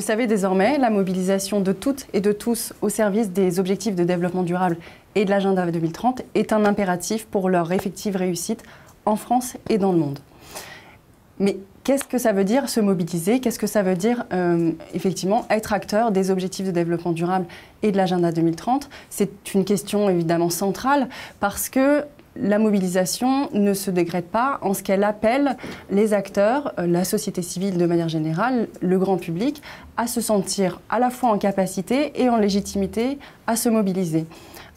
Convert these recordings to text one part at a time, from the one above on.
Vous le savez désormais, la mobilisation de toutes et de tous au service des objectifs de développement durable et de l'agenda 2030 est un impératif pour leur effective réussite en France et dans le monde. Mais qu'est-ce que ça veut dire se mobiliser? Qu'est-ce que ça veut dire euh, effectivement être acteur des objectifs de développement durable et de l'agenda 2030 C'est une question évidemment centrale parce que la mobilisation ne se dégrade pas en ce qu'elle appelle les acteurs, euh, la société civile de manière générale, le grand public, à se sentir à la fois en capacité et en légitimité à se mobiliser.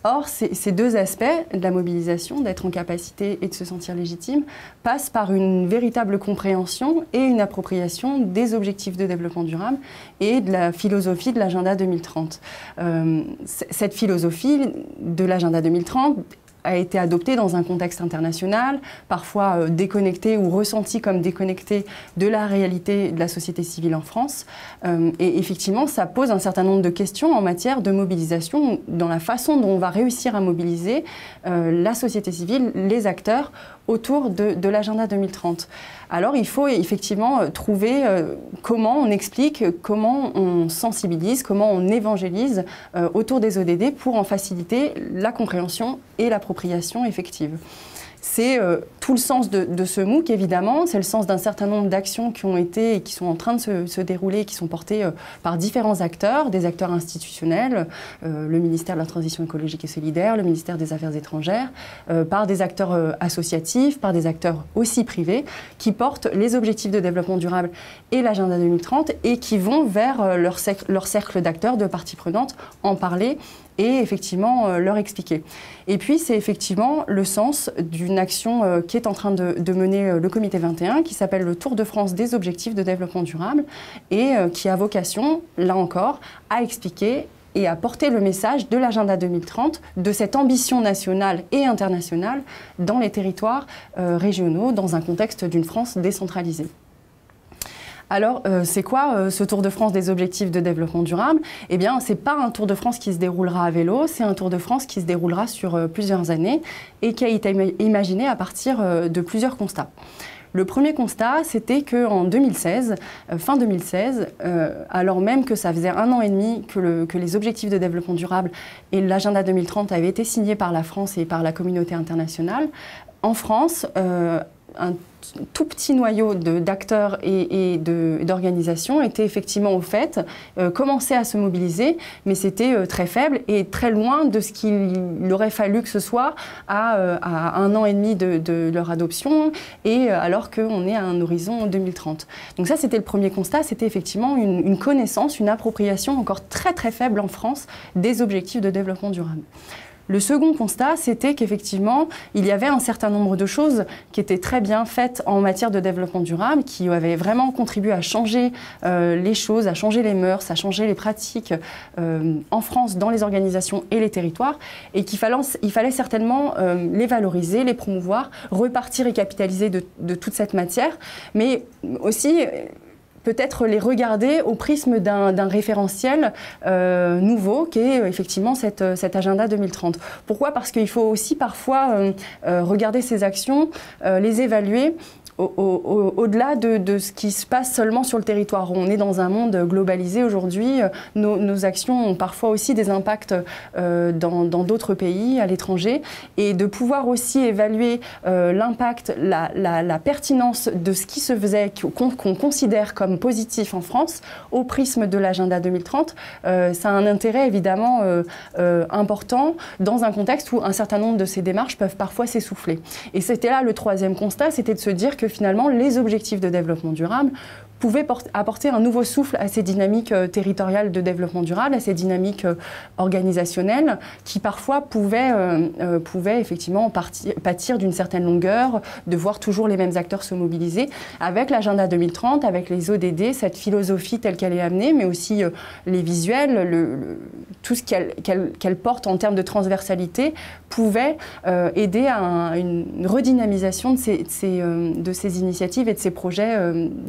Or, ces, deux aspects de la mobilisation, d'être en capacité et de se sentir légitime, passent par une véritable compréhension et une appropriation des objectifs de développement durable et de la philosophie de l'agenda 2030. Euh, cette philosophie de l'agenda 2030 a été adopté dans un contexte international, parfois euh, déconnecté ou ressenti comme déconnecté de la réalité de la société civile en France. Euh, et effectivement, ça pose un certain nombre de questions en matière de mobilisation, dans la façon dont on va réussir à mobiliser euh, la société civile, les acteurs autour de, l'agenda 2030. Alors il faut effectivement euh, trouver euh, comment on explique, comment on sensibilise, comment on évangélise euh, autour des ODD pour en faciliter la compréhension et l'appropriation effective. C'est euh, tout le sens de, ce MOOC, évidemment. C'est le sens d'un certain nombre d'actions qui ont été et qui sont en train de se, dérouler, qui sont portées euh, par différents acteurs, des acteurs institutionnels, euh, le ministère de la Transition écologique et solidaire, le ministère des Affaires étrangères, par des acteurs associatifs, par des acteurs aussi privés, qui portent les objectifs de développement durable et l'agenda 2030 et qui vont vers leur, leur cercle d'acteurs, de parties prenantes, en parler et effectivement euh, leur expliquer. Et puis c'est effectivement le sens d'une action euh, qui est en train de, mener euh, le comité 21 qui s'appelle le Tour de France des objectifs de développement durable et qui a vocation, là encore, à expliquer et à porter le message de l'agenda 2030, de cette ambition nationale et internationale dans les territoires régionaux, dans un contexte d'une France décentralisée. Alors, euh, c'est quoi euh, ce Tour de France des objectifs de développement durable? Eh bien, ce n'est pas un Tour de France qui se déroulera à vélo, c'est un Tour de France qui se déroulera sur euh, plusieurs années et qui a été imaginé à partir de plusieurs constats. Le premier constat, c'était qu'en 2016, fin 2016, alors même que ça faisait un an et demi que les objectifs de développement durable et l'agenda 2030 avaient été signés par la France et par la communauté internationale, en France, un tout petit noyau d'acteurs et, d'organisations était effectivement au fait, euh, commençait à se mobiliser, mais c'était euh, très faible et très loin de ce qu'il aurait fallu que ce soit à, euh, un an et demi de, leur adoption, et alors qu'on est à un horizon 2030. Donc ça, c'était le premier constat, c'était effectivement une connaissance, une appropriation encore très très faible en France des objectifs de développement durable. Le second constat, c'était qu'effectivement, il y avait un certain nombre de choses qui étaient très bien faites en matière de développement durable, qui avaient vraiment contribué à changer euh, les choses, à changer les mœurs, à changer les pratiques euh, en France, dans les organisations et les territoires, et qu'il fallait, certainement euh, les valoriser, les promouvoir, repartir et capitaliser de, de toute cette matière, mais aussi peut-être les regarder au prisme d'un référentiel euh, nouveau qui est euh, effectivement euh, cet agenda 2030. Pourquoi? Parce qu'il faut aussi parfois regarder ces actions, les évaluer au-delà de, ce qui se passe seulement sur le territoire. On est dans un monde globalisé aujourd'hui. Nos, actions ont parfois aussi des impacts euh, dans d'autres pays, à l'étranger. Et de pouvoir aussi évaluer euh, l'impact, la, pertinence de ce qui se faisait, qu'on considère comme positif en France, au prisme de l'agenda 2030, euh, ça a un intérêt évidemment important dans un contexte où un certain nombre de ces démarches peuvent parfois s'essouffler. Et c'était là le troisième constat, c'était de se dire que finalement les objectifs de développement durable pouvait apporter un nouveau souffle à ces dynamiques euh, territoriales de développement durable, à ces dynamiques euh, organisationnelles qui parfois pouvaient, euh, effectivement pâtir d'une certaine longueur, de voir toujours les mêmes acteurs se mobiliser. Avec l'agenda 2030, avec les ODD, cette philosophie telle qu'elle est amenée, mais aussi les visuels, tout ce qu'elle porte en termes de transversalité, pouvait aider à une redynamisation de ces, de ces, initiatives et de ces projets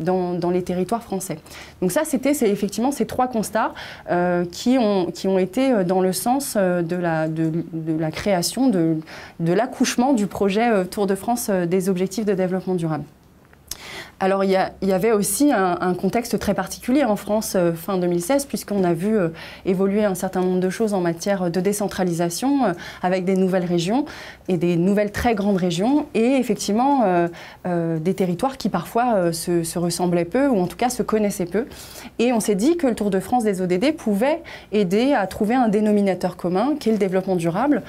dans, dans les territoires français. Donc ça, c'était effectivement ces trois constats euh, qui, ont, été euh, dans le sens euh, de la, de, la création, de, de l'accouchement du projet Tour de France des objectifs de développement durable. Alors il y, avait aussi un, contexte très particulier en France euh, fin 2016 puisqu'on a vu euh, évoluer un certain nombre de choses en matière de décentralisation euh, avec des nouvelles régions et des nouvelles très grandes régions et effectivement des territoires qui parfois se, ressemblaient peu ou en tout cas se connaissaient peu. Et on s'est dit que le Tour de France des ODD pouvait aider à trouver un dénominateur commun qui est le développement durable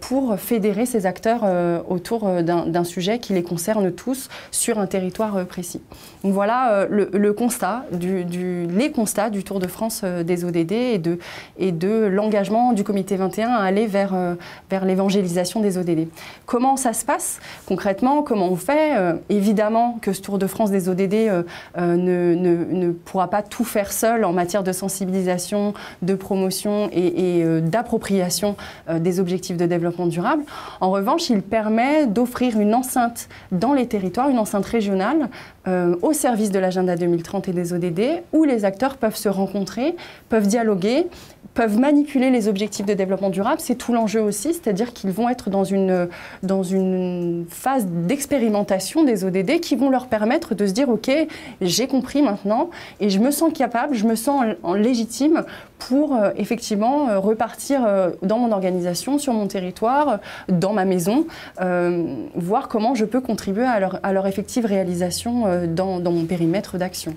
pour fédérer ces acteurs autour d'un sujet qui les concerne tous sur un territoire précis. Donc voilà euh, le, constat, les constats du Tour de France euh, des ODD et de, l'engagement du Comité 21 à aller vers, euh, l'évangélisation des ODD. Comment ça se passe concrètement? Comment on fait? Évidemment que ce Tour de France des ODD ne, pourra pas tout faire seul en matière de sensibilisation, de promotion et d'appropriation des objectifs de développement durable. En revanche, il permet d'offrir une enceinte dans les territoires, une enceinte régionale euh, au service de l'agenda 2030 et des ODD, où les acteurs peuvent se rencontrer, peuvent dialoguer, peuvent manipuler les objectifs de développement durable. C'est tout l'enjeu aussi, c'est-à-dire qu'ils vont être dans une, dans une phase d'expérimentation des ODD qui vont leur permettre de se dire, OK, j'ai compris maintenant et je me sens capable, je me sens en, légitime pour euh, effectivement euh, repartir dans mon organisation, sur mon territoire, dans ma maison, voir comment je peux contribuer à leur, à leur effective réalisation euh, dans, mon périmètre d'action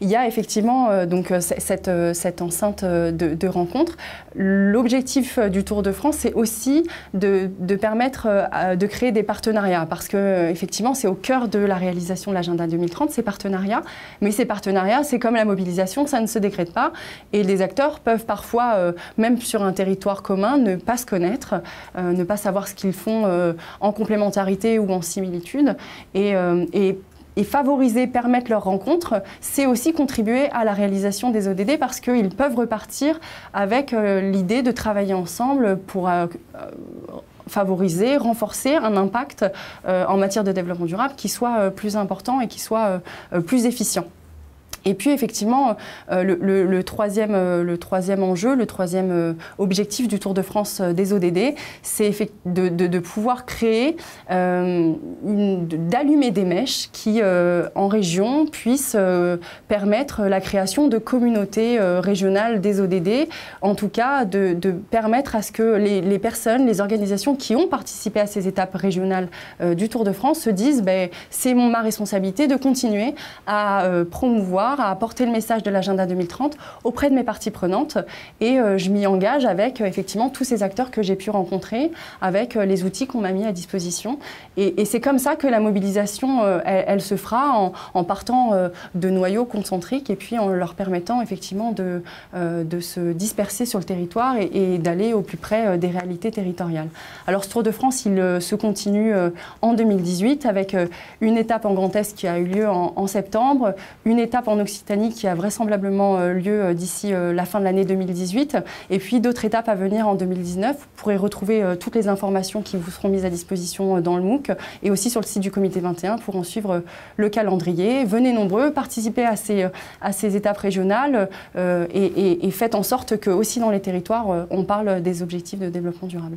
il y a effectivement euh, donc euh, cette, cette, enceinte de, rencontres. L'objectif du Tour de France, c'est aussi de, permettre de créer des partenariats, parce que effectivement, c'est au cœur de la réalisation de l'agenda 2030, ces partenariats. Mais ces partenariats, c'est comme la mobilisation, ça ne se décrète pas, et les acteurs peuvent parfois, même sur un territoire commun, ne pas se connaître, ne pas savoir ce qu'ils font en complémentarité ou en similitude, et et favoriser, permettre leur rencontre, c'est aussi contribuer à la réalisation des ODD parce qu'ils peuvent repartir avec euh, l'idée de travailler ensemble pour euh, euh, favoriser, renforcer un impact en matière de développement durable qui soit plus important et qui soit plus efficient. Et puis effectivement, euh, le, troisième, euh, le troisième enjeu, le troisième euh, objectif du Tour de France des ODD, c'est de, pouvoir créer, d'allumer des mèches qui, en région, puissent permettre la création de communautés régionales des ODD, en tout cas de, permettre à ce que les, les, personnes, les organisations qui ont participé à ces étapes régionales du Tour de France se disent ben, c'est ma responsabilité de continuer à promouvoir à apporter le message de l'agenda 2030 auprès de mes parties prenantes. Et euh, je m'y engage avec euh, effectivement tous ces acteurs que j'ai pu rencontrer, avec euh, les outils qu'on m'a mis à disposition. Et, c'est comme ça que la mobilisation, elle, se fera en, partant de noyaux concentriques et puis en leur permettant effectivement de, de se disperser sur le territoire et, d'aller au plus près des réalités territoriales. Alors ce Tour de France, il se continue en 2018 avec une étape en Grand Est qui a eu lieu en, en septembre, une étape en Qui a vraisemblablement euh, lieu euh, d'ici euh, la fin de l'année 2018. Et puis d'autres étapes à venir en 2019. Vous pourrez retrouver toutes les informations qui vous seront mises à disposition dans le MOOC et aussi sur le site du Comité 21 pour en suivre le calendrier. Venez nombreux, participez à ces, à ces étapes régionales et, et faites en sorte que aussi dans les territoires, on parle des objectifs de développement durable.